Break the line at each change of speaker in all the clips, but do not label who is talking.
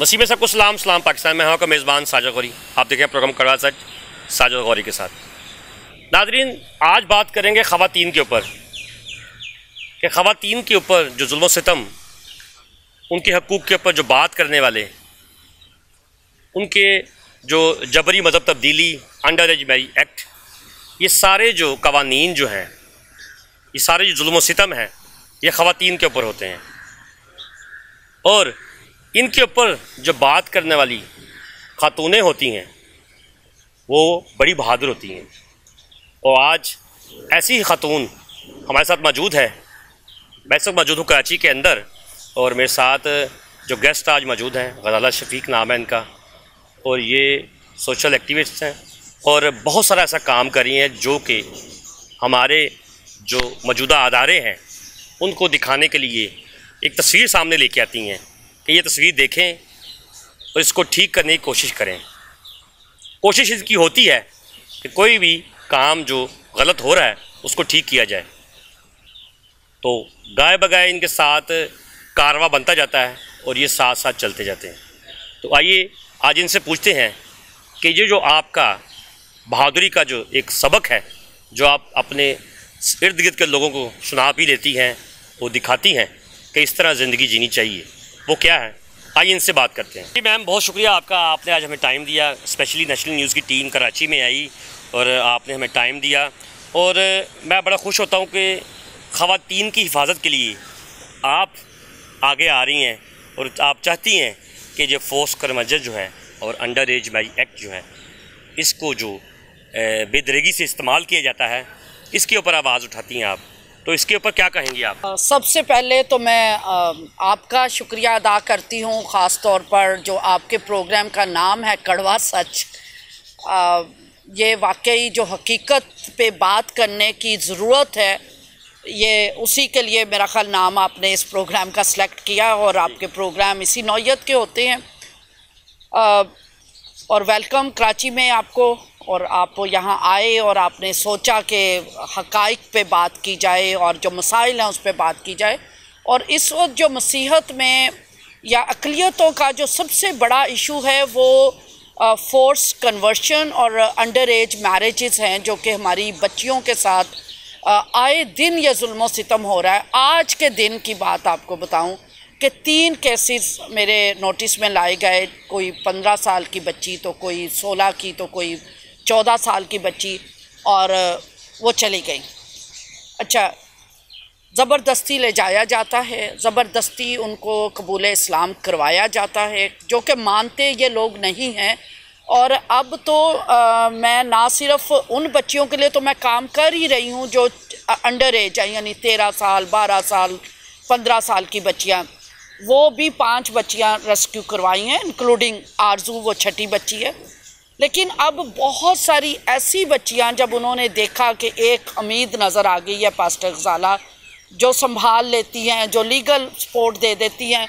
नसीब में सबको सलाम सलाम पाकिस्तान में। हाँ का मेज़बान साजा गौरी। आप देखें प्रोग्राम कड़वा सच साजा गौरी के साथ। नाजरीन, आज बात करेंगे ख़वातीन के ऊपर। कि ख़वातीन के ऊपर जो जुल्म सितम, उनके हकूक़ के ऊपर जो बात करने वाले, उनके जो जबरी मज़हब तब्दीली, अंडर एज मैरी एक्ट, ये सारे जो कवानीन जो हैं, ये सारे जो जुल्म सितम हैं, ये ख़वातीन के ऊपर होते हैं। और इनके ऊपर जो बात करने वाली खातूनें होती हैं, वो बड़ी बहादुर होती हैं। और आज ऐसी ही खातून हमारे साथ मौजूद है। मैं सब मौजूद हूँ कराची के अंदर और मेरे साथ जो गेस्ट आज मौजूद हैं, गजाला शफीक नाम है इनका। और ये सोशल एक्टिविस्ट हैं और बहुत सारा ऐसा काम कर रही हैं जो कि हमारे जो मौजूदा अदारे हैं, उनको दिखाने के लिए एक तस्वीर सामने लेके आती हैं। कि ये तस्वीर देखें और इसको ठीक करने की कोशिश करें। कोशिश इसकी होती है कि कोई भी काम जो गलत हो रहा है, उसको ठीक किया जाए। तो गाय बगाए इनके साथ कारवा बनता जाता है और ये साथ साथ चलते जाते हैं। तो आइए आज इनसे पूछते हैं कि ये जो आपका बहादुरी का जो एक सबक है, जो आप अपने इर्द गिर्द के लोगों को सुना भी देती हैं, वो दिखाती हैं कि इस तरह ज़िंदगी जीनी चाहिए। वो क्या है? आइए इनसे बात करते हैं। जी मैम, बहुत शुक्रिया आपका। आपने आज हमें टाइम दिया स्पेशली नेशनल न्यूज़ की टीम कराची में आई और आपने हमें टाइम दिया। और मैं बड़ा खुश होता हूँ कि ख़वातीन की हिफाजत के लिए आप आगे आ रही हैं और आप चाहती हैं कि जो फोर्स करमजर जो है और अंडर एज माई एक्ट जो है, इसको जो बेदरेगी से इस्तेमाल किया जाता है, इसके ऊपर आवाज़ उठाती हैं आप। तो इसके ऊपर क्या कहेंगी आप?
सबसे पहले तो मैं आपका शुक्रिया अदा करती हूँ ख़ास तौर पर जो आपके प्रोग्राम का नाम है कड़वा सच। ये वाकई जो हकीकत पे बात करने की ज़रूरत है ये उसी के लिए मेरा ख्याल नाम आपने इस प्रोग्राम का सिलेक्ट किया और आपके प्रोग्राम इसी नौीयत के होते हैं। आ, और वेलकम कराची में आपको और आप यहाँ आए और आपने सोचा कि हकाइक पे बात की जाए और जो मसाइल हैं उस पर बात की जाए। और इस वक्त जो मसीहत में या अकलीतों का जो सबसे बड़ा इशू है वो फोर्स कन्वर्शन और अंडर एज मैरिज़ हैं, जो कि हमारी बच्चियों के साथ आए दिन यह जुल्म सितम हो रहा है। आज के दिन की बात आपको बताऊँ कि तीन केसेस मेरे नोटिस में लाए गए। कोई पंद्रह साल की बच्ची तो कोई सोलह की तो कोई चौदह साल की बच्ची और वो चली गई। अच्छा ज़बरदस्ती ले जाया जाता है ज़बरदस्ती उनको कबूल इस्लाम करवाया जाता है जो कि मानते ये लोग नहीं हैं। और अब तो आ, मैं ना सिर्फ़ उन बच्चियों के लिए तो मैं काम कर ही रही हूँ जो अंडर एज है यानी तेरह साल बारह साल पंद्रह साल की बच्चियाँ। वो भी पाँच बच्चियाँ रेस्क्यू करवाई हैं इंक्लूडिंग आरज़ू वो छठी बच्ची है। लेकिन अब बहुत सारी ऐसी बच्चियाँ जब उन्होंने देखा कि एक उम्मीद नज़र आ गई है पास्टर गजाला जो संभाल लेती हैं, जो लीगल सपोर्ट दे देती हैं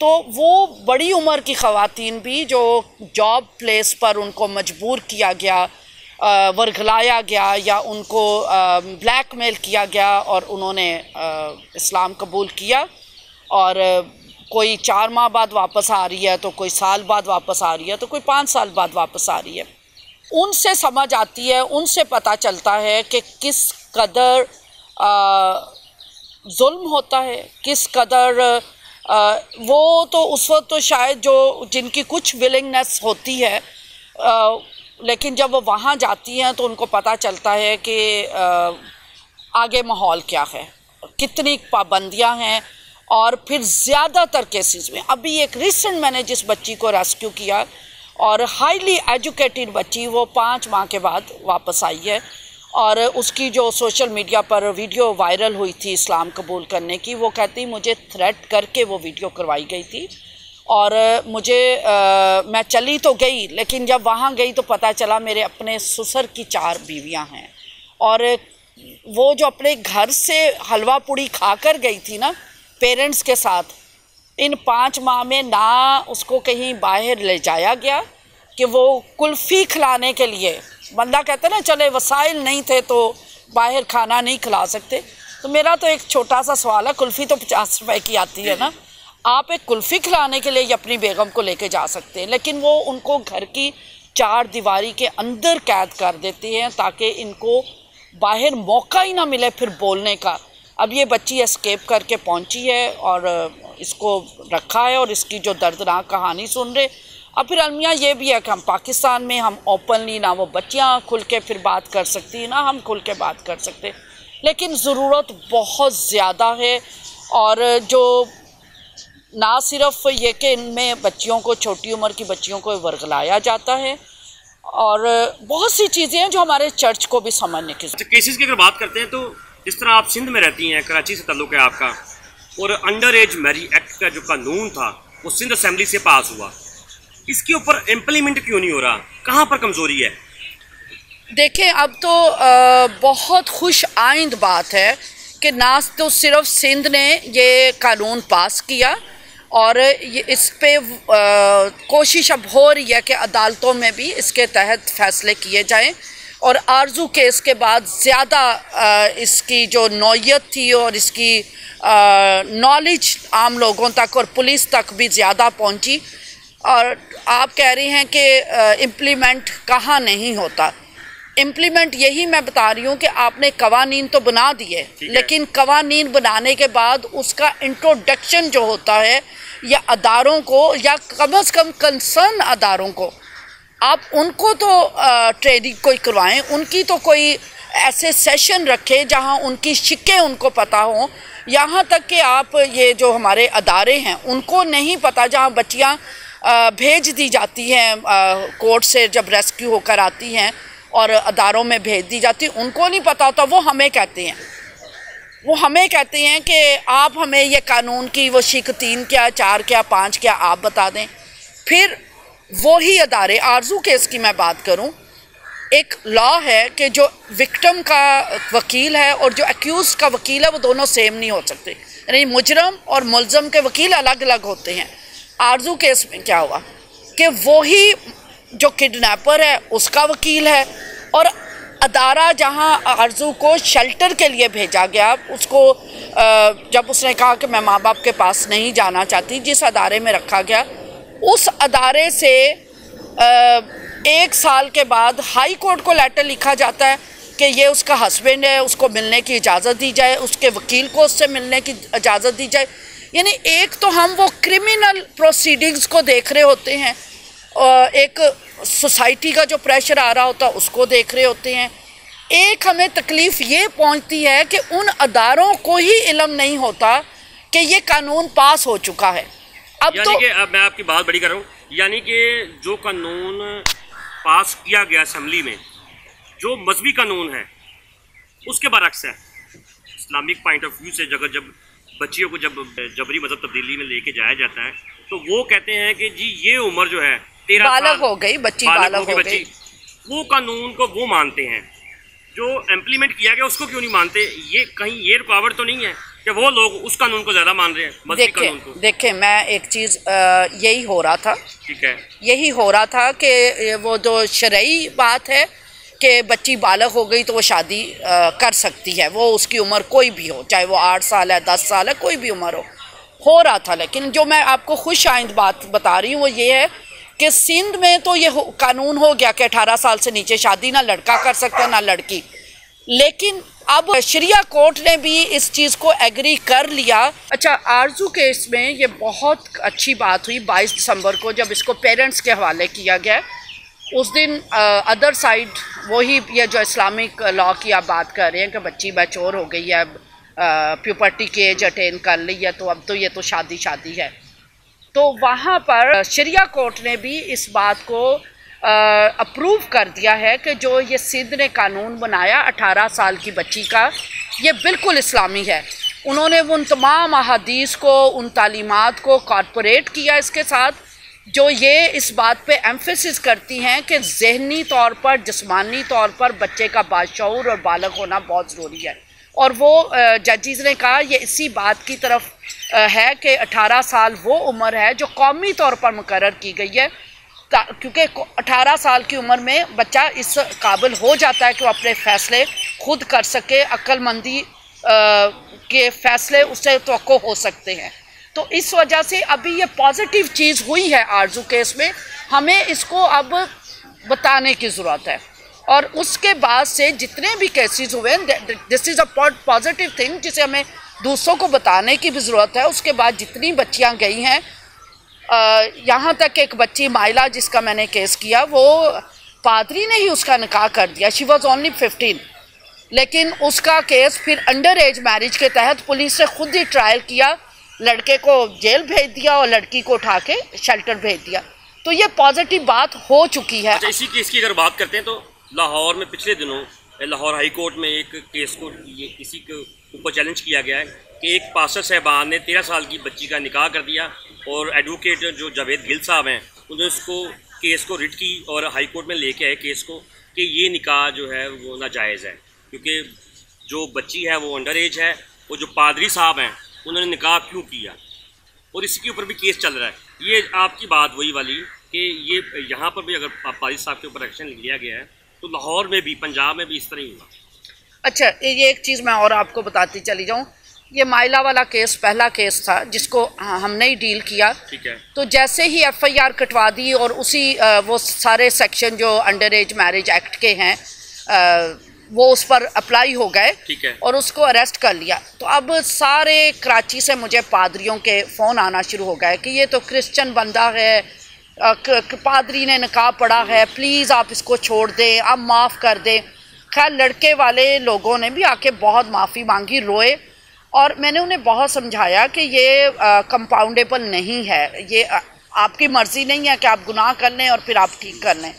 तो वो बड़ी उम्र की ख़वातीन भी जो जॉब प्लेस पर उनको मजबूर किया गया वर्गलाया गया या उनको ब्लैकमेल किया गया और उन्होंने इस्लाम कबूल किया और कोई चार माह बाद वापस आ रही है तो कोई साल बाद वापस आ रही है तो कोई पाँच साल बाद वापस आ रही है। उनसे समझ आती है उनसे पता चलता है कि किस कदर जुल्म होता है किस कदर आ, वो तो उस वक्त तो शायद जो जिनकी कुछ विलिंगनेस होती है आ, लेकिन जब वो वहाँ जाती हैं तो उनको पता चलता है कि आ, आगे माहौल क्या है कितनी पाबंदियाँ हैं और फिर ज़्यादातर केसेस में। अभी एक रिसेंट मैंने जिस बच्ची को रेस्क्यू किया और हाईली एजुकेटेड बच्ची वो पाँच माह के बाद वापस आई है और उसकी जो सोशल मीडिया पर वीडियो वायरल हुई थी इस्लाम कबूल करने की वो कहती मुझे थ्रेट करके वो वीडियो करवाई गई थी और मुझे आ, मैं चली तो गई लेकिन जब वहाँ गई तो पता चला मेरे अपने ससुर की चार बीवियाँ हैं और वो जो अपने घर से हलवा पूड़ी खा कर गई थी ना पेरेंट्स के साथ। इन पाँच माह में ना उसको कहीं बाहर ले जाया गया कि वो कुल्फ़ी खिलाने के लिए। बंदा कहते ना, चले, वसाइल नहीं थे तो बाहर खाना नहीं खिला सकते। तो मेरा तो एक छोटा सा सवाल है, कुल्फ़ी तो पचास रुपए की आती है ना। आप एक कुल्फ़ी खिलाने के लिए अपनी बेगम को लेके जा सकते हैं, लेकिन वो उनको घर की चार दीवारी के अंदर कैद कर देती हैं ताकि इनको बाहर मौका ही ना मिले फिर बोलने का। अब ये बच्ची एस्केप करके पहुँची है और इसको रखा है और इसकी जो दर्दनाक कहानी सुन रहे। अब फिर अलमिया ये भी है कि हम पाकिस्तान में हम ओपनली ना वो बच्चियाँ खुल के फिर बात कर सकती, ना हम खुल के बात कर सकते। लेकिन ज़रूरत बहुत ज़्यादा है और जो ना सिर्फ़ ये कि इनमें बच्चियों को, छोटी उम्र की बच्चियों को वर्गलाया जाता है और बहुत सी चीज़ें हैं जो हमारे चर्च को भी समझने की
अच्छा केसेस की अगर बात करते हैं तो जिस तरह आप सिंध में रहती हैं कराची से तल्लुक़ है आपका। और अंडर एज मैरी एक्ट का जो कानून था वो सिंध असम्बली से पास हुआ। इसके ऊपर इम्प्लीमेंट क्यों नहीं हो रहा? कहाँ पर कमज़ोरी है?
देखें अब तो आ, बहुत खुश आइंद बात है कि ना तो सिर्फ़ सिंध ने ये कानून पास किया और ये इस पे कोशिश अब हो रही है कि अदालतों में भी इसके तहत फैसले किए जाएँ। और आरज़ू केस के बाद ज़्यादा इसकी जो नौीयत थी और इसकी नॉलेज आम लोगों तक और पुलिस तक भी ज़्यादा पहुँची। और आप कह रही हैं कि इम्प्लीमेंट कहाँ नहीं होता। इम्प्लीमेंट यही मैं बता रही हूँ कि आपने कवानीन तो बना दिए लेकिन कवानीन बनाने के बाद उसका इंट्रोडक्शन जो होता है या अदारों को या कम अज़ कम कंसर्न अदारों को आप उनको तो ट्रेनिंग कोई करवाएँ, उनकी तो कोई ऐसे सेशन रखें जहाँ उनकी शिक्के उनको पता हों। यहाँ तक कि आप ये जो हमारे अदारे हैं, उनको नहीं पता जहाँ बच्चियाँ भेज दी जाती हैं कोर्ट से जब रेस्क्यू होकर आती हैं और अदारों में भेज दी जाती, उनको नहीं पता होता, वो हमें कहते हैं। वो हमें कहते हैं कि आप हमें ये कानून की वो शिक तीन क्या, चार क्या, पाँच क्या, आप बता दें। फिर वो ही अदारे, आरज़ू केस की मैं बात करूँ, एक लॉ है कि जो विक्टम का वकील है और जो एक्यूज का वकील है, वो दोनों सेम नहीं हो सकते। यानी मुजरम और मुलजम के वकील अलग अलग होते हैं। आरज़ू केस में क्या हुआ? कि वही जो किडनैपर है, उसका वकील है और अदारा जहाँ आरज़ू को शेल्टर के लिए भेजा गया, उसको जब उसने कहा कि मैं माँ बाप के पास नहीं जाना चाहती, जिस अदारे में रखा गया उस अदारे से एक साल के बाद हाई कोर्ट को लेटर लिखा जाता है कि ये उसका हस्बैंड है, उसको मिलने की इजाज़त दी जाए, उसके वकील को उससे मिलने की इजाज़त दी जाए। यानी एक तो हम वो क्रिमिनल प्रोसीडिंग्स को देख रहे होते हैं एक सोसाइटी का जो प्रेशर आ रहा होता है, उसको देख रहे होते हैं। एक हमें तकलीफ़ ये पहुँचती है कि उन अदारों को ही इलम नहीं होता कि ये कानून पास हो चुका है।
अब यानी तो कि अब मैं आपकी बात बड़ी कर रहा हूँ। यानी कि जो कानून पास किया गया असम्बली में जो मजहबी कानून है उसके बरक्स है। इस्लामिक पॉइंट ऑफ़ व्यू से जगह जब बच्चियों को जब जबरी मज़हब तब्दीली में लेके जाया जाता है तो वो कहते हैं कि जी ये उम्र जो है
तेरह बालक हो गई बच्ची बालक हो गई
वो कानून को वो मानते हैं। जो इम्प्लीमेंट किया गया उसको क्यों नहीं मानते? ये कहीं ये रुकावट तो नहीं है। कि वो लोग उस कानून को ज़्यादा मान रहे हैं
देखें देखें मैं एक चीज़ यही हो रहा था।
ठीक है।
यही हो रहा था कि वो जो शरई बात है कि बच्ची बालक हो गई तो वो शादी आ, कर सकती है। वो उसकी उम्र कोई भी हो चाहे वो आठ साल है दस साल है कोई भी उम्र हो। हो रहा था लेकिन जो मैं आपको खुश आइंद बात बता रही हूँ वो ये है कि सिंध में तो ये कानून हो गया कि अठारह साल से नीचे शादी ना लड़का कर सकता ना लड़की। लेकिन अब शरिया कोर्ट ने भी इस चीज़ को एग्री कर लिया। अच्छा आरज़ू केस में ये बहुत अच्छी बात हुई 22 दिसंबर को जब इसको पेरेंट्स के हवाले किया गया। उस दिन आ, अदर साइड वही ये जो इस्लामिक लॉ की आप बात कर रहे हैं कि बच्ची मैच्योर हो गई है प्यूपर्टी की एज अटेन कर ली है तो अब तो ये तो शादी शादी है। तो वहाँ पर शरिया कोर्ट ने भी इस बात को अप्रूव कर दिया है कि जो ये सिद्ध ने कानून बनाया 18 साल की बच्ची का, ये बिल्कुल इस्लामी है। उन्होंने उन तमाम अहादीस को, उन तालीमत को कॉरपोरेट किया इसके साथ, जो ये इस बात पे एम्फेसिस करती हैं कि जहनी तौर पर, जिसमानी तौर पर बच्चे का बादशूर और बालक होना बहुत ज़रूरी है। और वो जजिज़ ने कहा, ये इसी बात की तरफ़ है कि 18 साल वो उम्र है जो कौमी तौर पर मुकर की गई है। क्योंकि 18 साल की उम्र में बच्चा इस काबिल हो जाता है कि वो अपने फ़ैसले खुद कर सके अक्लमंदी के फ़ैसले उससे तो हो सकते हैं। तो इस वजह से अभी ये पॉजिटिव चीज़ हुई है आरज़ू केस में। हमें इसको अब बताने की ज़रूरत है। और उसके बाद से जितने भी केसेस हुए this is a positive thing जिसे हमें दूसरों को बताने की भी ज़रूरत है। उसके बाद जितनी बच्चियाँ गई हैं यहाँ तक एक बच्ची माइला जिसका मैंने केस किया, वो पादरी ने ही उसका निकाह कर दिया। शी वॉज़ ओनली फिफ्टीन लेकिन उसका केस फिर अंडर एज मैरिज के तहत पुलिस ने खुद ही ट्रायल किया, लड़के को जेल भेज दिया और लड़की को उठा के शेल्टर भेज दिया। तो ये पॉजिटिव बात हो चुकी है।
अच्छा इसी केस की अगर बात करते हैं तो लाहौर में पिछले दिनों, लाहौर हाई कोर्ट में एक केस को ये इसी के ऊपर चैलेंज किया गया है। कि एक पासर साहबान ने तेरह साल की बच्ची का निकाह कर दिया और एडवोकेट जो जावेद गिल साहब हैं, उन्होंने उसको केस को रिट की और हाई कोर्ट में लेके आए केस को कि ये निकाह जो है वो नाजायज़ है। क्योंकि जो बच्ची है, वो अंडर एज है, वो जो पादरी साहब हैं, उन्होंने निकाह क्यों किया? और इसी के ऊपर भी केस चल रहा है। ये आपकी बात वही वाली कि ये यहाँ पर भी अगर पादरी साहब के ऊपर एक्शन लिया गया है तो लाहौर में भी, पंजाब में भी इस तरह ही हुआ।
अच्छा ये एक चीज़ मैं और आपको बताती चली जाऊँ। ये माइला वाला केस पहला केस था जिसको हमने ही डील किया।
ठीक है।
तो जैसे ही एफआईआर कटवा दी और उसी वो सारे सेक्शन जो अंडर एज मैरिज एक्ट के हैं वो उस पर अप्लाई हो गए
ठीक है।
और उसको अरेस्ट कर लिया। तो अब सारे कराची से मुझे पादरियों के फ़ोन आना शुरू हो गए कि ये तो क्रिश्चियन बंदा है पादरी ने नकाब पड़ा है प्लीज़ आप इसको छोड़ दें आप माफ़ कर दें। खैर लड़के वाले लोगों ने भी आके बहुत माफ़ी मांगी रोए। और मैंने उन्हें बहुत समझाया कि ये कंपाउंडेबल नहीं है। ये आ, आपकी मर्ज़ी नहीं है कि आप गुनाह कर लें और फिर आप ठीक कर लें।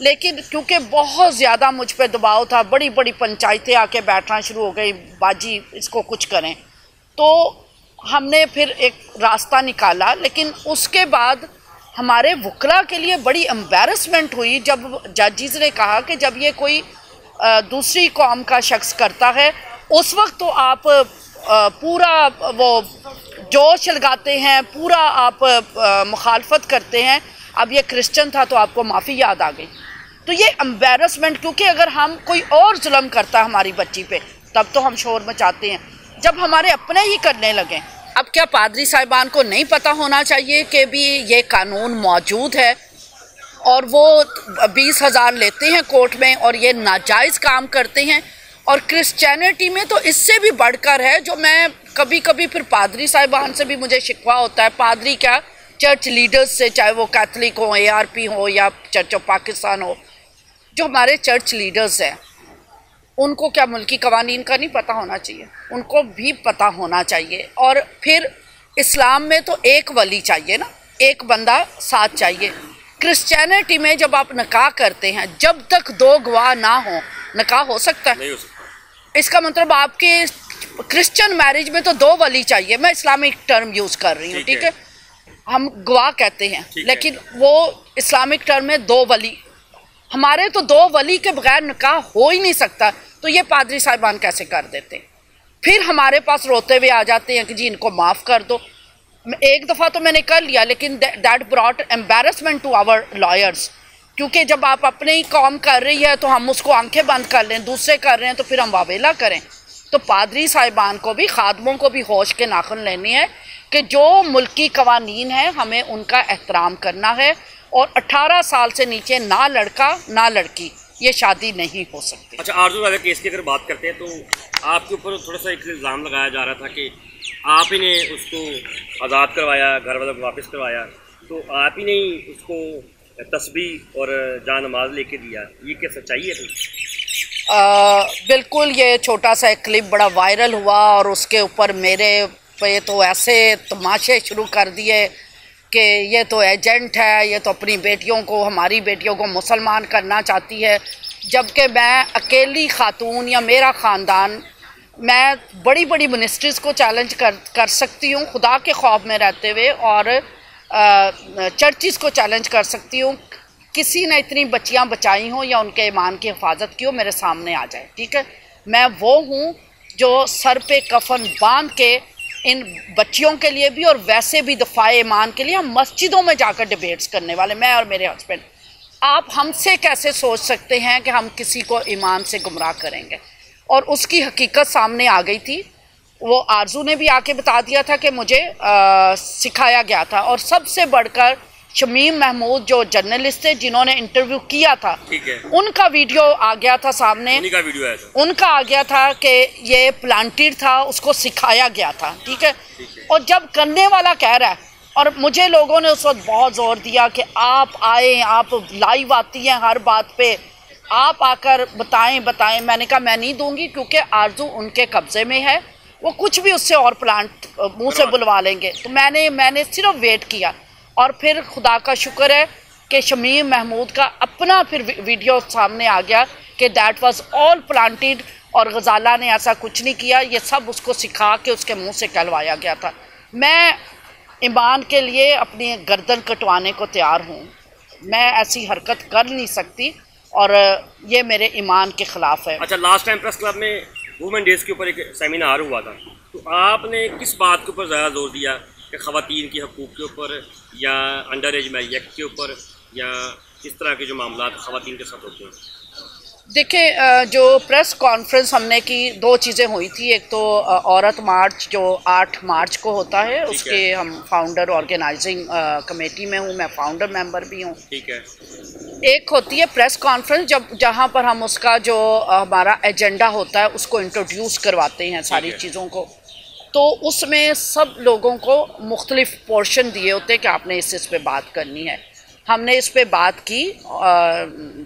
लेकिन क्योंकि बहुत ज़्यादा मुझ पर दबाव था बड़ी बड़ी पंचायतें आके बैठना शुरू हो गई बाजी इसको कुछ करें। तो हमने फिर एक रास्ता निकाला लेकिन उसके बाद हमारे वकला के लिए बड़ी एम्बेरसमेंट हुई जब जजिस ने कहा कि जब ये कोई दूसरी कौम का शख्स करता है उस वक्त तो आप पूरा वो जोश लगाते हैं, पूरा आप मुखालफत करते हैं। अब ये क्रिश्चियन था तो आपको माफ़ी याद आ गई। तो ये एम्बेरसमेंट क्योंकि अगर हम कोई और जुल्म करता हमारी बच्ची पे, तब तो हम शोर मचाते हैं। जब हमारे अपने ही करने लगे। अब क्या पादरी साहिबान को नहीं पता होना चाहिए कि भी ये कानून मौजूद है? और वो बीस हज़ार लेते हैं कोर्ट में और ये नाजायज़ काम करते हैं। और क्रिश्चियनिटी में तो इससे भी बढ़कर है, जो मैं कभी कभी फिर पादरी साहिबान से भी मुझे शिकवा होता है। पादरी क्या? चर्च लीडर्स से, चाहे वो कैथलिक हो ए आर पी हो या चर्च ऑफ़ पाकिस्तान हो, जो हमारे चर्च लीडर्स हैं, उनको क्या मुल्की कवानीन का नहीं पता होना चाहिए? उनको भी पता होना चाहिए। और फिर इस्लाम में तो एक वली चाहिए ना? एक बंदा साथ चाहिए। क्रिश्चियनिटी में जब आप नकाह करते हैं जब तक दो गवाह ना हो नकाह हो सकता है। इसका मतलब आपके क्रिश्चियन मैरिज में तो दो वली चाहिए। मैं इस्लामिक टर्म यूज़ कर रही हूँ ठीक है? हम गवाह कहते हैं लेकिन है। वो इस्लामिक टर्म में दो वली। हमारे तो दो वली के बगैर निकाह हो ही नहीं सकता। तो ये पादरी साहिबान कैसे कर देते? फिर हमारे पास रोते हुए आ जाते हैं कि जी इनको माफ़ कर दो। एक दफ़ा तो मैंने कर लिया, लेकिन that brought embarrassment to our lawyers क्योंकि जब आप अपने ही कॉम कर रही है तो हम उसको आँखें बंद कर लें, दूसरे कर रहे हैं तो फिर हम वावेला करें। तो पादरी साहिबान को भी, खादमों को भी होश के नाखुन लेनी है कि जो मुल्की कवानीन है, हमें उनका एहतराम करना है और 18 साल से नीचे ना लड़का, ना लड़की, ये शादी नहीं हो सकती।
अच्छा आरज़ू वाले केस की अगर बात करते हैं तो आपके ऊपर थोड़ा सा एक इल्ज़ाम लगाया जा रहा था कि आप ही ने उसको आज़ाद करवाया घर वालों को वापस करवाया तो आप ही ने ही उसको तस्बी और जान नमाज़ लेके दिया। ये क्या सच्चाई है
आ, बिल्कुल ये छोटा सा एक क्लिप बड़ा वायरल हुआ और उसके ऊपर मेरे पे तो ऐसे तमाशे शुरू कर दिए कि ये तो एजेंट है ये तो अपनी बेटियों को हमारी बेटियों को मुसलमान करना चाहती है। जबकि मैं अकेली खातून या मेरा ख़ानदान मैं बड़ी बड़ी मिनिस्ट्रीज़ को चैलेंज कर कर सकती हूँ, खुदा के खौफ में रहते हुए और चर्चिज़ को चैलेंज कर सकती हूँ। किसी ने इतनी बच्चियाँ बचाई हों या उनके ईमान की हिफाजत की हो, मेरे सामने आ जाए, ठीक है? मैं वो हूँ जो सर पे कफन बाँध के इन बच्चियों के लिए भी और वैसे भी दफ़ा ईमान के लिए हम मस्जिदों में जाकर डिबेट्स करने वाले, मैं और मेरे हस्बैंड आप हमसे कैसे सोच सकते हैं कि हम किसी को ईमान से गुमराह करेंगे? और उसकी हकीकत सामने आ गई थी। वो आरज़ू ने भी आके बता दिया था कि मुझे आ, सिखाया गया था। और सबसे बढ़कर शमीम महमूद जो जर्नलिस्ट थे जिन्होंने इंटरव्यू किया था
ठीक है।
उनका वीडियो आ गया था सामने।
उन्हीं का वीडियो है सर
उनका आ गया था कि ये प्लांटेड था उसको सिखाया गया था ठीक है?
ठीक है।
और जब करने वाला कह रहा है और मुझे लोगों ने उस वक्त बहुत ज़ोर दिया कि आप आए आप लाइव आती हैं हर बात पे। आप आकर बताएँ बताएँ। मैंने कहा मैं नहीं दूँगी क्योंकि आरज़ू उनके कब्ज़े में है। वो कुछ भी उससे और प्लांट मुँह से बुलवा लेंगे। तो मैंने मैंने सिर्फ़ वेट किया और फिर खुदा का शुक्र है कि शमीम महमूद का अपना फिर वीडियो सामने आ गया कि दैट वाज ऑल प्लांटेड और गजाला ने ऐसा कुछ नहीं किया। ये सब उसको सिखा के उसके मुँह से कहलवाया गया था। मैं ईमान के लिए अपनी गर्दन कटवाने को तैयार हूँ। मैं ऐसी हरकत कर नहीं सकती। और ये मेरे ईमान के ख़िलाफ़ है।
अच्छा लास्ट टाइम प्रेस क्लब में वुमेन डेज़ के ऊपर एक सेमिनार हुआ था। तो आपने किस बात के ऊपर ज़्यादा ज़ोर दिया? कि ख़वातीन के हकूक़ के ऊपर या अंडर एज मैरिज एक्ट के ऊपर या इस तरह के जो मामला ख़वातीन के साथ होते हैं?
देखिए जो प्रेस कॉन्फ्रेंस हमने की दो चीज़ें हुई थी। एक तो औरत मार्च जो 8 मार्च को होता है उसके है। हम फाउंडर ऑर्गेनाइजिंग कमेटी में हूँ। मैं फाउंडर मेंबर भी हूँ।
ठीक है।
एक होती है प्रेस कॉन्फ्रेंस जब जहाँ पर हम उसका जो हमारा एजेंडा होता है उसको इंट्रोड्यूस करवाते हैं सारी चीज़ों को। तो उसमें सब लोगों को मुख्तलिफ़ पोर्शन दिए होते हैं कि आपने इस इस पे बात करनी है। हमने इस पे बात की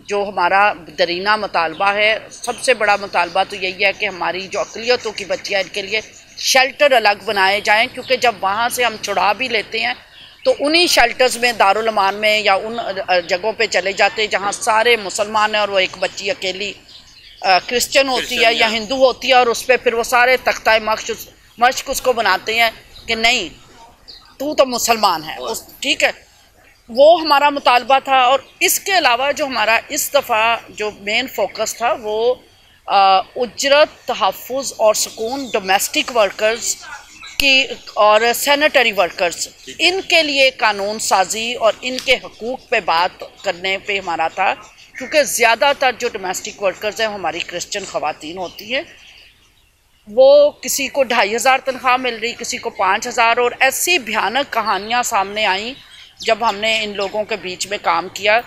जो हमारा दरीना मुतालबा है सबसे बड़ा मुतालबा तो यही है कि हमारी जो अकलीतों की बच्चियाँ इनके लिए शेल्टर अलग बनाए जाएँ क्योंकि जब वहाँ से हम छुड़ा भी लेते हैं तो उन्हीं शेल्टर्स में दारुल अमान में या उन जगहों पे चले जाते हैं जहाँ सारे मुसलमान हैं और वो एक बच्ची अकेली क्रिश्चियन होती है या हिंदू होती है और उस पर फिर वो सारे तख्ता मश्क मश्क उसको बनाते हैं कि नहीं तू तो मुसलमान है उस ठीक है। वो हमारा मुतालबा था और इसके अलावा जो हमारा इस दफ़ा जो मेन फोकस था वो उजरत तहफ़ और सुकून डोमेस्टिक वर्कर्स की, और सैनिटरी वर्कर्स इनके लिए कानून साजी और इनके हकूक़ पे बात करने पे हमारा था, क्योंकि ज़्यादातर जो डोमेस्टिक वर्कर्स हैं हमारी क्रिश्चियन ख़वातीन होती हैं। वो किसी को ढाई हज़ार तनख्वाह मिल रही, किसी को पाँच हज़ार, और ऐसी भयानक कहानियाँ सामने आई, जब हमने इन लोगों के बीच में काम किया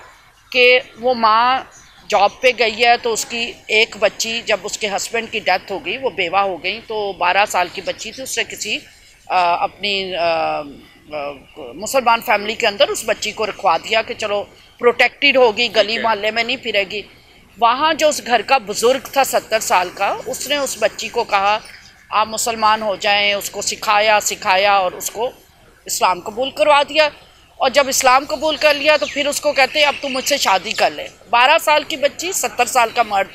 कि वो माँ जॉब पे गई है तो उसकी एक बच्ची जब उसके हस्बैंड की डेथ हो गई वो बेवा हो गई तो बारह साल की बच्ची थी उससे किसी अ, अपनी मुसलमान फैमिली के अंदर उस बच्ची को रखवा दिया कि चलो प्रोटेक्टेड होगी गली। मोहल्ले में नहीं फिरेगी वहाँ जो उस घर का बुज़ुर्ग था सत्तर साल का उसने उस बच्ची को कहा आप मुसलमान हो जाएँ उसको सिखाया सिखाया और उसको इस्लाम कबूल करवा दिया और जब इस्लाम कबूल कर लिया तो फिर उसको कहते हैं अब तू मुझसे शादी कर ले। बारह साल की बच्ची सत्तर साल का मर्द।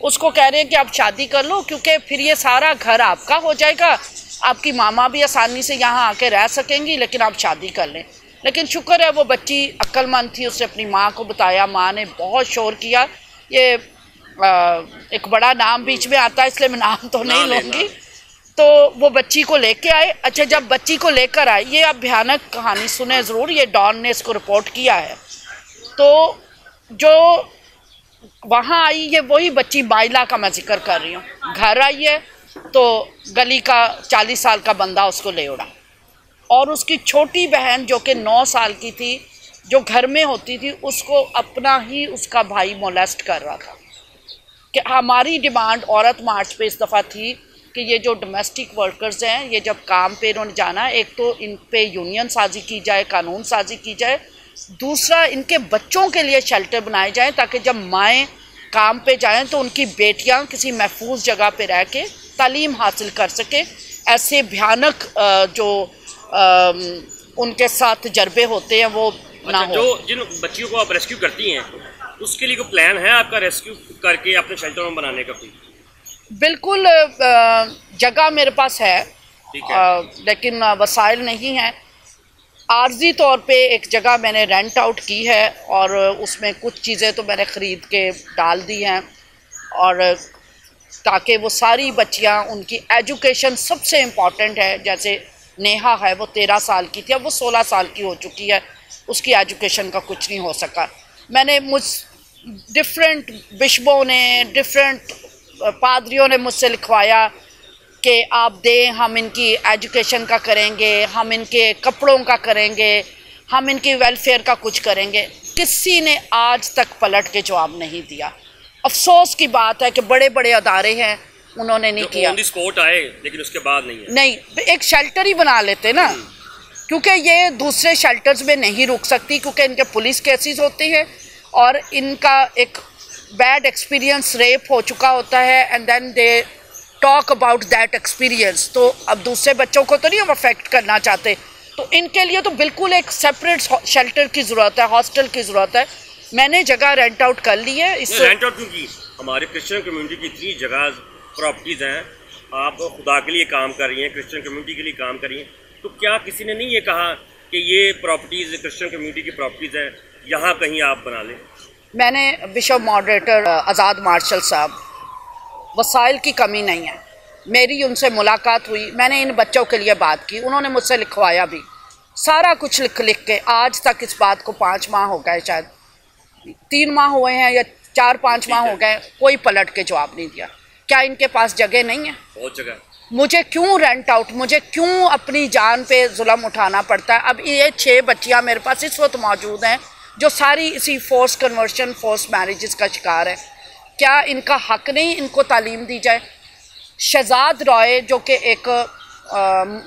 उसको कह रहे हैं कि आप शादी कर लो क्योंकि फिर ये सारा घर आपका हो जाएगा। आपकी मामा भी आसानी से यहाँ आके रह सकेंगी लेकिन आप शादी कर लें। लेकिन शुक्र है वो बच्ची अक्लमंद थी उसने अपनी माँ को बताया। माँ ने बहुत शोर किया। ये आ, एक बड़ा नाम बीच में आता है इसलिए मैं नाम तो नहीं लूँगी। तो वो बच्ची को लेके आए। अच्छा जब बच्ची को लेकर आए, ये आप भयानक कहानी सुने ज़रूर। ये डॉन ने इसको रिपोर्ट किया है। तो जो वहाँ आई, ये वही बच्ची बाइला का मैं ज़िक्र कर रही हूँ। घर आई है तो गली का चालीस साल का बंदा उसको ले उड़ा। और उसकी छोटी बहन जो कि नौ साल की थी, जो घर में होती थी, उसको अपना ही उसका भाई मोलेस्ट कर रहा था। कि हमारी डिमांड औरत मार्च पे इस दफ़ा थी कि ये जो डोमेस्टिक वर्कर्स हैं ये जब काम पे इन्होंने जाना एक तो इन पे यूनियन साजी की जाए कानून साजी की जाए दूसरा इनके बच्चों के लिए शेल्टर बनाए जाएँ ताकि जब माएँ काम पे जाएँ तो उनकी बेटियाँ किसी महफूज जगह पे रह के तालीम हासिल कर सकें। ऐसे भयानक जो उनके साथ तजर्बे होते हैं वो ना
अच्छा
हो।
जो जिन बच्चियों को आप रेस्क्यू करती हैं उसके लिए कोई प्लान है आपका रेस्क्यू करके अपने शेल्टर में बनाने का कोई?
बिल्कुल जगह मेरे पास है।
है।
लेकिन वसाइल नहीं हैं। आर्जी तौर पे एक जगह मैंने रेंट आउट की है और उसमें कुछ चीज़ें तो मैंने ख़रीद के डाल दी हैं और ताकि वो सारी बच्चियाँ उनकी एजुकेशन सबसे इंपॉर्टेंट है। जैसे नेहा है वो तेरह साल की थी अब वो सोलह साल की हो चुकी है। उसकी एजुकेशन का कुछ नहीं हो सका। मैंने मुझ डिफरेंट बिशबों ने डिफरेंट पादरियों ने मुझसे लिखवाया कि आप दें हम इनकी एजुकेशन का करेंगे हम इनके कपड़ों का करेंगे हम इनकी वेलफेयर का कुछ करेंगे। किसी ने आज तक पलट के जवाब नहीं दिया। अफसोस की बात है कि बड़े बड़े अदारे हैं उन्होंने नहीं किया।
आए लेकिन उसके बाद नहीं है।
नहीं एक शेल्टर ही बना लेते ना। क्योंकि ये दूसरे शेल्टर्स में नहीं रुक सकती क्योंकि इनके पुलिस केसेस होते हैं और इनका एक बैड एक्सपीरियंस रेप हो चुका होता है and then they talk about that experience तो अब दूसरे बच्चों को तो नहीं हम अफेक्ट करना चाहते। तो इनके लिए तो बिल्कुल एक सेपरेट शेल्टर की ज़रूरत है हॉस्टल की ज़रूरत है। मैंने जगह रेंट आउट कर ली है,
इस रेंट आउट क्यों की? हमारे क्रिश्चियन कम्युनिटी की इतनी जगह प्रॉपर्टीज़ हैं। आप खुदा के लिए काम कर रही हैं क्रिश्चियन कम्युनिटी के लिए काम कर रही हैं। तो क्या किसी ने नहीं ये कहा कि ये प्रॉपर्टीज़ क्रिश्चियन कम्युनिटी की प्रॉपर्टीज़ हैं, यहाँ कहीं आप बना लें?
मैंने बिशप मॉडरेटर आज़ाद मार्शल साहब वसाइल की कमी नहीं है। मेरी उनसे मुलाकात हुई मैंने इन बच्चों के लिए बात की उन्होंने मुझसे लिखवाया भी। सारा कुछ लिख लिख के आज तक इस बात को पाँच माह हो गए शायद। तीन माह हुए हैं या चार पाँच माह हो। गए कोई पलट के जवाब नहीं दिया। क्या इनके पास जगह नहीं है?
बहुत जगह।
मुझे क्यों रेंट आउट मुझे क्यों अपनी जान पे जुल्म उठाना पड़ता है? अब ये छः बच्चियाँ मेरे पास इस वक्त मौजूद हैं। जो सारी इसी फोर्स कन्वर्शन फोर्स मैरिजेस का शिकार है। क्या इनका हक नहीं इनको तालीम दी जाए? शहजाद रॉय जो कि एक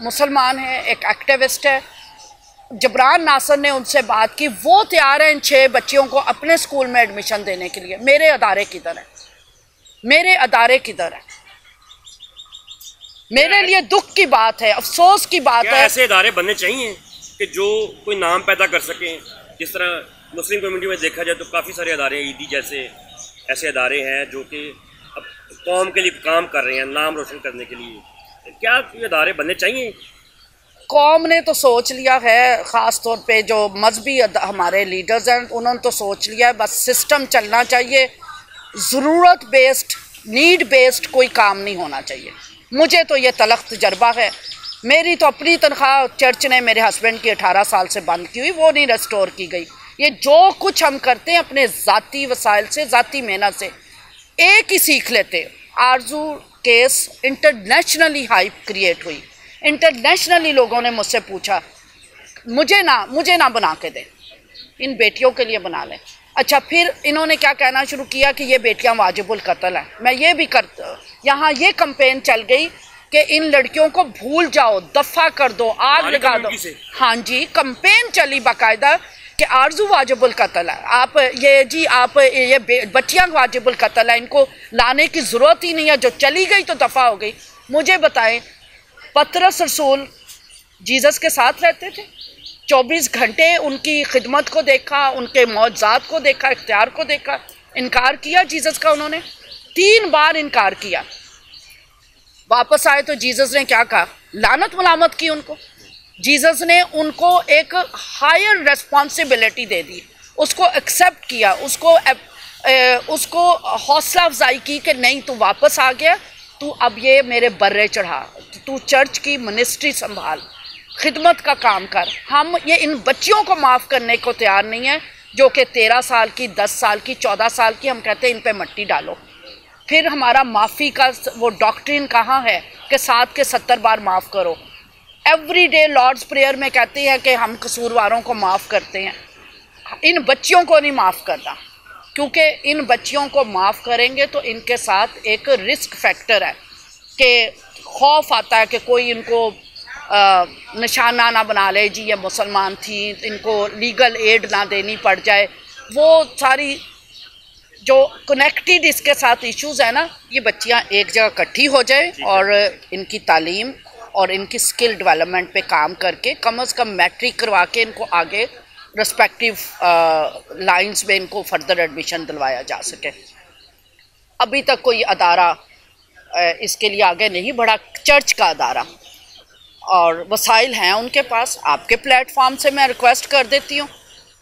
मुसलमान है एक एक्टिविस्ट है जबरान नासर ने उनसे बात की वो तैयार हैं इन छः बच्चियों को अपने स्कूल में एडमिशन देने के लिए। मेरे अदारे किधर है? मेरे अदारे किधर है? मेरे लिए दुख की बात है अफसोस की बात है।
ऐसे अदारे बनने चाहिए कि जो कोई नाम पैदा कर सकें जिस तरह मुस्लिम कम्युनिटी में देखा जाए तो काफ़ी सारे अदारे ईदी जैसे ऐसे अदारे हैं जो कि अब कौम के लिए काम कर रहे हैं, नाम रोशन करने के लिए। क्या ये अदारे बनने चाहिए?
कौम ने तो सोच लिया है, ख़ास तौर पे जो मजहबी हमारे लीडर्स हैं, उन्होंने तो सोच लिया है, बस सिस्टम चलना चाहिए। ज़रूरत बेस्ड नीड बेस्ड कोई काम नहीं होना चाहिए। मुझे तो ये तलख तजर्बा है। मेरी तो अपनी तनख्वाह चर्च ने मेरे हस्बैंड की अठारह साल से बंद की हुई, वो नहीं रेस्टोर की गई। ये जो कुछ हम करते हैं अपने ज़ाती वसाइल से ज़ाती मेहनत से एक ही सीख लेते Arzoo case internationally hype create हुई। इंटरनेशनली लोगों ने मुझसे पूछा मुझे ना मुझे ना बना के दें। इन बेटियों के लिए बना लें। अच्छा फिर इन्होंने क्या कहना शुरू किया कि ये बेटियाँ वाजिबुल कत्ल हैं। मैं ये भी कर यहाँ ये कंपेन चल गई कि इन लड़कियों को भूल जाओ दफ़ा कर दो आग लगा दो। हाँ जी कंपेन चली बाकायदा। कि आरज़ू वाजिबुल कतल है। आप ये जी, आप ये बच्चियाँ वाजिबुल कतल है। इनको लाने की ज़रूरत ही नहीं है। जो चली गई तो दफ़ा हो गई। मुझे बताएँ, पतरस रसूल जीसस के साथ रहते थे? चौबीस घंटे उनकी खिदमत को देखा, उनके मौजात को देखा, इख्तियार को देखा। इनकार किया जीसस का उन्होंने? तीन बार इनकार किया। वापस आए तो जीसस ने क्या कहा? लानत मलामत की उनको? जीसस ने उनको एक हायर रेस्पॉन्सिबिलिटी दे दी। उसको एक्सेप्ट किया। उसको ए, उसको हौसला अफजाई की कि नहीं तू वापस आ गया तू अब ये मेरे बर्रे चढ़ा। तू चर्च की मिनिस्ट्री संभाल खिदमत का काम कर। हम ये इन बच्चियों को माफ़ करने को तैयार नहीं है जो कि तेरह साल की दस साल की चौदह साल की हम कहते हैं इन पे मट्टी डालो। फिर हमारा माफ़ी का वो डॉक्ट्रिन कहाँ है कि सात के सत्तर बार माफ़ करो। एवरी डे लॉर्ड्स प्रेयर में कहती है कि हम कसूरवारों को माफ़ करते हैं। इन बच्चियों को नहीं माफ़ करना। क्योंकि इन बच्चियों को माफ़ करेंगे तो इनके साथ एक रिस्क फैक्टर है कि खौफ आता है कि कोई इनको आ, निशाना ना बना ले जी ये मुसलमान थी इनको लीगल एड ना देनी पड़ जाए। वो सारी जो कनेक्टेड इसके साथ इश्यूज़ है ना ये बच्चियाँ एक जगह इकट्ठी हो जाए और इनकी तालीम और इनकी स्किल डेवलपमेंट पे काम करके कम अज़ कम मैट्रिक करवा के इनको आगे रिस्पेक्टिव लाइंस में इनको फर्दर एडमिशन दिलवाया जा सके। अभी तक कोई अदारा इसके लिए आगे नहीं बढ़ा चर्च का अदारा। और वसाइल हैं उनके पास, आपके प्लेटफॉर्म से मैं रिक्वेस्ट कर देती हूँ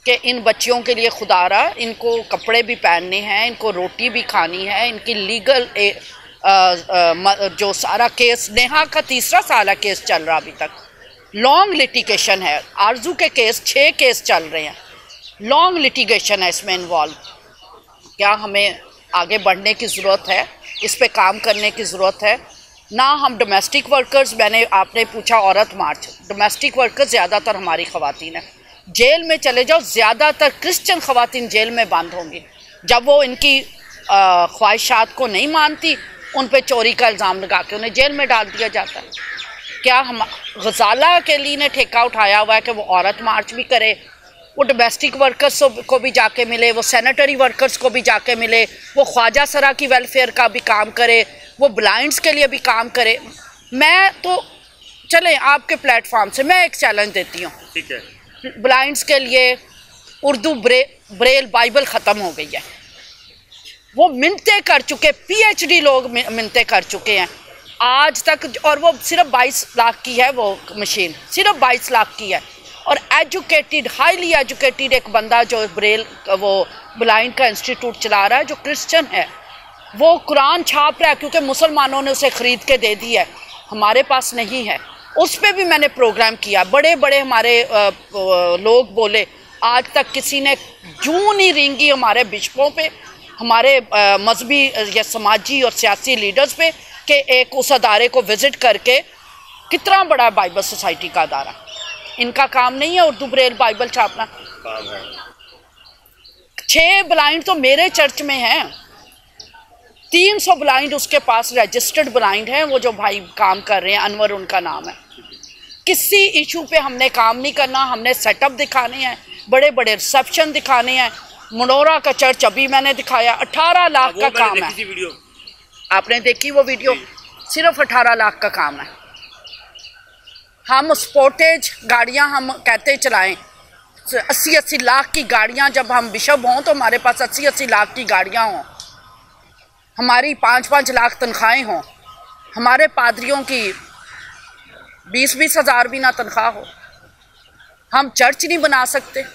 कि इन बच्चियों के लिए खुदारा, इनको कपड़े भी पहनने हैं, इनको रोटी भी खानी है, इनकी लीगल जो सारा केस, नेहा का तीसरा सारा केस चल रहा अभी तक। लॉन्ग लिटिगेशन है। आरज़ू के केस छः केस चल रहे हैं। लॉन्ग लिटिगेशन है इसमें इन्वॉल्व क्या हमें आगे बढ़ने की ज़रूरत है? इस पर काम करने की ज़रूरत है? ना हम डोमेस्टिक वर्कर्स मैंने, आपने पूछा औरत मार्च। डोमेस्टिक वर्कर्स ज़्यादातर हमारी ख़वातीन हैं। जेल में चले जाओ, ज़्यादातर क्रिश्चियन ख़वातीन जेल में बंद होंगी। जब वो इनकी ख्वाहिशात को नहीं मानती उन पर चोरी का इल्ज़ाम लगा के उन्हें जेल में डाल दिया जाता है। क्या हम गजाला के लिए ने ठेका उठाया हुआ है कि वो औरत मार्च भी करे वो डोमेस्टिक वर्कर्स को भी जाके मिले वो सैनिटरी वर्कर्स को भी जाके मिले वो ख्वाजा सरा की वेलफेयर का भी काम करे वो ब्लाइंड्स के लिए भी काम करे। मैं तो चले आपके प्लेटफॉर्म से मैं एक चैलेंज देती हूँ।
ठीक है।
ब्लाइंड्स के लिए उर्दू ब्रे ब्रेल बाइबल ख़त्म हो गई है। वो मिनते कर चुके पीएचडी लोग मिनते कर चुके हैं। आज तक और वो सिर्फ़ 22 लाख की है वो मशीन, सिर्फ़ 22 लाख की है। और एजुकेटेड, हाईली एजुकेटेड एक बंदा जो ब्रेल, वो ब्लाइंड का इंस्टीट्यूट चला रहा है, जो क्रिश्चियन है। वो कुरान छाप रहा है क्योंकि मुसलमानों ने उसे ख़रीद के दे दी है। हमारे पास नहीं है। उस पर भी मैंने प्रोग्राम किया। बड़े बड़े हमारे लोग बोले, आज तक किसी ने जू नहीं रेंगी हमारे बिशपों पे हमारे मजहबी या समाजी और सियासी लीडर्स पे कि एक उस अदारे को विज़िट करके कितना बड़ा बाइबल सोसाइटी का अदारा। इनका काम नहीं है उर्दू ब्रेल बाइबल छापना। छः ब्लाइंड तो मेरे चर्च में हैं। तीन सौ ब्लाइंड उसके पास रजिस्टर्ड ब्लाइंड हैं, वो जो भाई काम कर रहे हैं, अनवर उनका नाम है। किसी इशू पे हमने काम नहीं करना, हमने सेटअप दिखाने हैं बड़े बड़े रिसेप्शन दिखाने हैं मनोरा का चर्च अभी मैंने दिखाया अठारह लाख का काम है।
वीडियो।
आपने देखी वो वीडियो? सिर्फ़ अठारह लाख का काम है। हम स्पोर्टेज गाड़ियाँ हम कहते चलाएँ। अस्सी अस्सी लाख की गाड़ियाँ जब हम बिशप हों तो हमारे पास अस्सी अस्सी लाख की गाड़ियाँ हों। हमारी पाँच पाँच लाख तनख्वाहें हों। हमारे पादरियों की बीस बीस हज़ार भी ना तनख्वाह हो। हम चर्च नहीं बना सकते।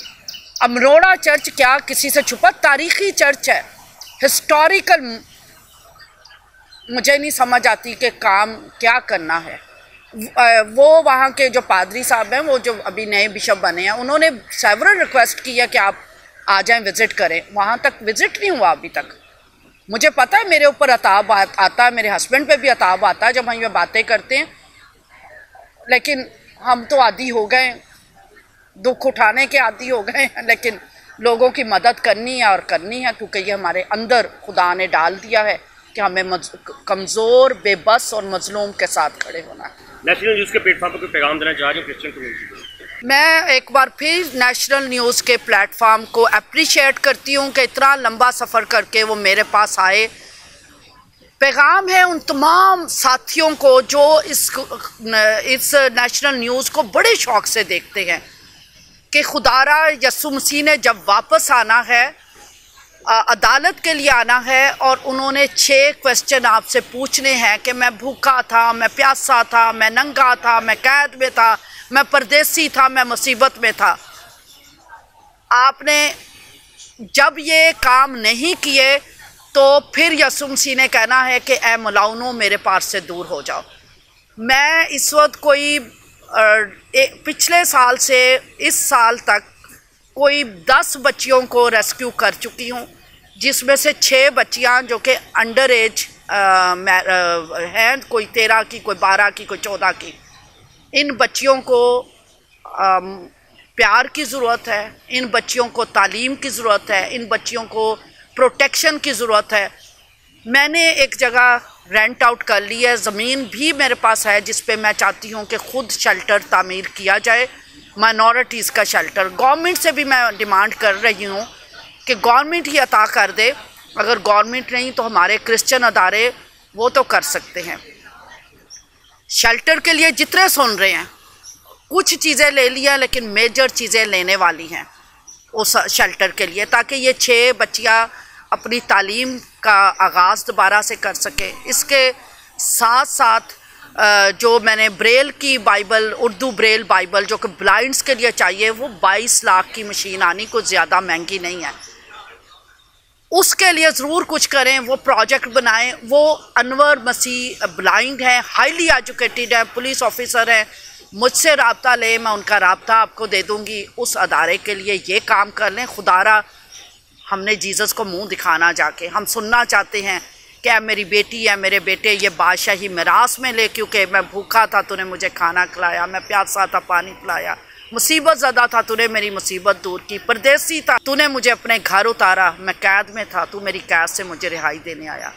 अमरोड़ा चर्च क्या किसी से छुपा? तारीखी चर्च है। हिस्टोरिकल मुझे नहीं समझ आती कि काम क्या करना है। वो वहाँ के जो पादरी साहब हैं, वो जो अभी नए बिशप बने हैं, उन्होंने सेवरल रिक्वेस्ट की है कि आप आ जाएँ विज़िट करें। वहाँ तक विज़िट नहीं हुआ अभी तक। मुझे पता है मेरे ऊपर अताब आता है, मेरे हस्बैंड पे भी अताब आता है जब हम ये बातें करते हैं। लेकिन हम तो आदि हो गए दुख उठाने के आदि हो गए हैं लेकिन लोगों की मदद करनी है और करनी है क्योंकि ये हमारे अंदर खुदा ने डाल दिया है कि हमें कमज़ोर बेबस और मजलूम के साथ खड़े होना है।
नेशनल न्यूज़ के प्लेटफॉर्म पर कोई पैगाम देना चाह रही हूँ क्रिश्चियन कम्युनिटी को?
मैं एक बार फिर नेशनल न्यूज़ के प्लेटफॉर्म को अप्रिशिएट करती हूँ कि इतना लंबा सफ़र करके वो मेरे पास आए। पैगाम है उन तमाम साथियों को जो इस इस नेशनल न्यूज़ को बड़े शौक से देखते हैं। कि खुदारा यसु मसीह ने जब वापस आना है अदालत के लिए आना है और उन्होंने छः क्वेश्चन आपसे पूछने हैं कि मैं भूखा था, मैं प्यासा था, मैं नंगा था, मैं कैद में था, मैं परदेसी था, मैं मुसीबत में था। आपने जब ये काम नहीं किए तो फिर यसुम सी ने कहना है कि ए मलाउनो, मेरे पास से दूर हो जाओ। मैं इस वक्त कोई पिछले साल से इस साल तक कोई दस बच्चियों को रेस्क्यू कर चुकी हूँ जिसमें से छः बच्चियाँ जो कि अंडर एज हैं कोई तेरह की कोई बारह की कोई चौदह की। इन बच्चियों को आ, प्यार की ज़रूरत है इन बच्चियों को तालीम की ज़रूरत है इन बच्चियों को प्रोटेक्शन की ज़रूरत है। मैंने एक जगह रेंट आउट कर ली है, ज़मीन भी मेरे पास है जिस पे मैं चाहती हूँ कि ख़ुद शेल्टर तामीर किया जाए माइनॉरिटीज़ का शेल्टर गवर्नमेंट से भी मैं डिमांड कर रही हूँ कि गवर्नमेंट ही अता कर दे। अगर गवर्नमेंट नहीं तो हमारे क्रिश्चन अदारे वो तो कर सकते हैं। शेल्टर के लिए जितने सुन रहे हैं, कुछ चीज़ें ले लिया, लेकिन मेजर चीज़ें लेने वाली हैं उस शेल्टर के लिए, ताकि ये छः बच्चियाँ अपनी तालीम का आगाज़ दोबारा से कर सके। इसके साथ साथ जो मैंने ब्रेल की बाइबल, उर्दू ब्रेल बाइबल जो कि ब्लाइंड्स के लिए चाहिए, वो 22 लाख की मशीन आनी कुछ ज़्यादा महँगी नहीं है। उसके लिए ज़रूर कुछ करें, वो प्रोजेक्ट बनाएँ। वो अनवर मसीह ब्लाइंड हैं, हाईली एजुकेटेड हैं, पुलिस ऑफिसर हैं। मुझसे रबता लें, मैं उनका रबता आपको दे दूँगी। उस अदारे के लिए ये काम कर लें। खुदारा हमने जीसस को मुँह दिखाना जाके, हम सुनना चाहते हैं, क्या मेरी बेटी है मेरे बेटे ये बादशाही मिरास में ले? क्योंकि मैं भूखा था, तूने मुझे खाना खिलाया, मैं प्यासा था, पानी पिलाया। मुसीबत ज़्यादा था, तूने मेरी मुसीबत दूर की। परदेसी था, तूने मुझे अपने घर उतारा, मैं कैद में था, तू मेरी कैद से मुझे रिहाई देने आया।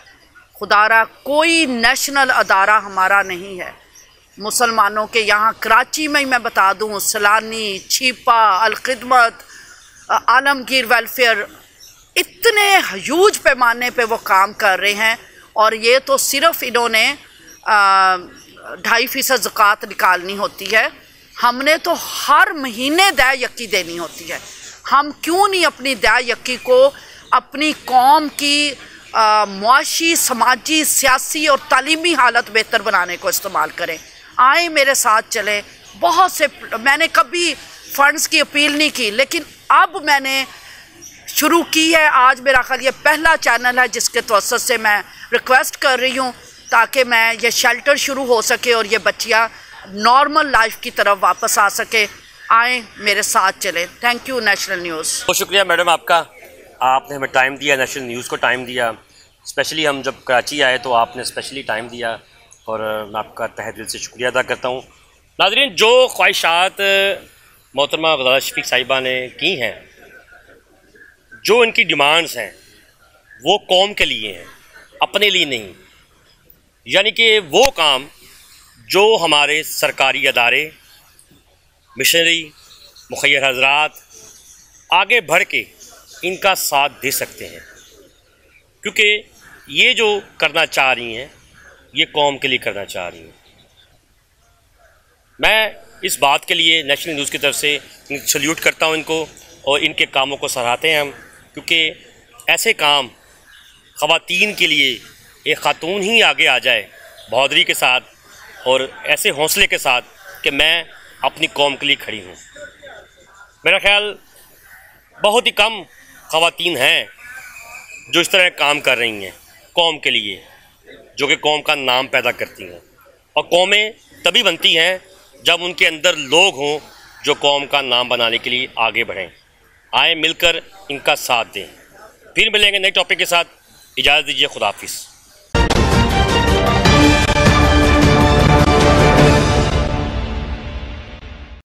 खुदारा, कोई नेशनल अदारा हमारा नहीं है। मुसलमानों के यहाँ कराची में ही मैं बता दूँ, सलानी, छिपा, अलखदमत आलमगीर वेलफेयर इतने ह्यूज पैमाने पे वो काम कर रहे हैं और ये तो सिर्फ़ इन्होंने ढाई फ़ीसद ज़क़़त निकालनी होती है। हमने तो हर महीने दया यकी देनी होती है। हम क्यों नहीं अपनी दया यकी को अपनी कौम की मुआशी, समाजी, सियासी और तालीमी हालत बेहतर बनाने को इस्तेमाल करें। आए मेरे साथ चलें। बहुत से, मैंने कभी फ़ंड्स की अपील नहीं की, लेकिन अब मैंने शुरू की है। आज मेरा ख्याल ये पहला चैनल है, जिसके तवसत से मैं रिक्वेस्ट कर रही हूँ ताकि मैं ये शेल्टर शुरू हो सके और ये बच्चियाँ नॉर्मल लाइफ की तरफ़ वापस आ सके। आए, मेरे साथ चले। थैंक यू नेशनल न्यूज़
बहुत शुक्रिया मैडम आपका। आपने हमें टाइम दिया नेशनल न्यूज़ को टाइम दिया। स्पेशली हम जब कराची आए तो आपने स्पेशली टाइम दिया और मैं आपका तह दिल से शुक्रिया अदा करता हूँ। नाजरीन, जो ख्वाहिशात मोहतरमा गजाला शफीक साहिबा ने की हैं जो इनकी डिमांड्स हैं, वो कौम के लिए हैं, अपने लिए नहीं। यानी कि वो काम जो हमारे सरकारी अदारे, मिशनरी मुखैर हजरात, आगे बढ़ के इनका साथ दे सकते हैं। क्योंकि ये जो करना चाह रही हैं, ये कौम के लिए करना चाह रही हैं। मैं इस बात के लिए नेशनल न्यूज़ की तरफ़ से सल्यूट करता हूँ इनको और इनके कामों को सराहते हैं हम। क्योंकि ऐसे काम ख़वातीन के लिए एक ख़ातून ही आगे आ जाए बहादरी के साथ और ऐसे हौसले के साथ कि मैं अपनी कौम के लिए खड़ी हूँ। मेरा ख्याल बहुत ही कम ख़वातीन हैं जो इस तरह काम कर रही हैं कौम के लिए, जो कि कौम का नाम पैदा करती हैं। और कौमें तभी बनती हैं जब उनके अंदर लोग हों जो कौम का नाम बनाने के लिए आगे बढ़ें। आए मिलकर इनका साथ दें। फिर मिलेंगे नए टॉपिक के साथ। इजाज़त दीजिए खुदाफिज़।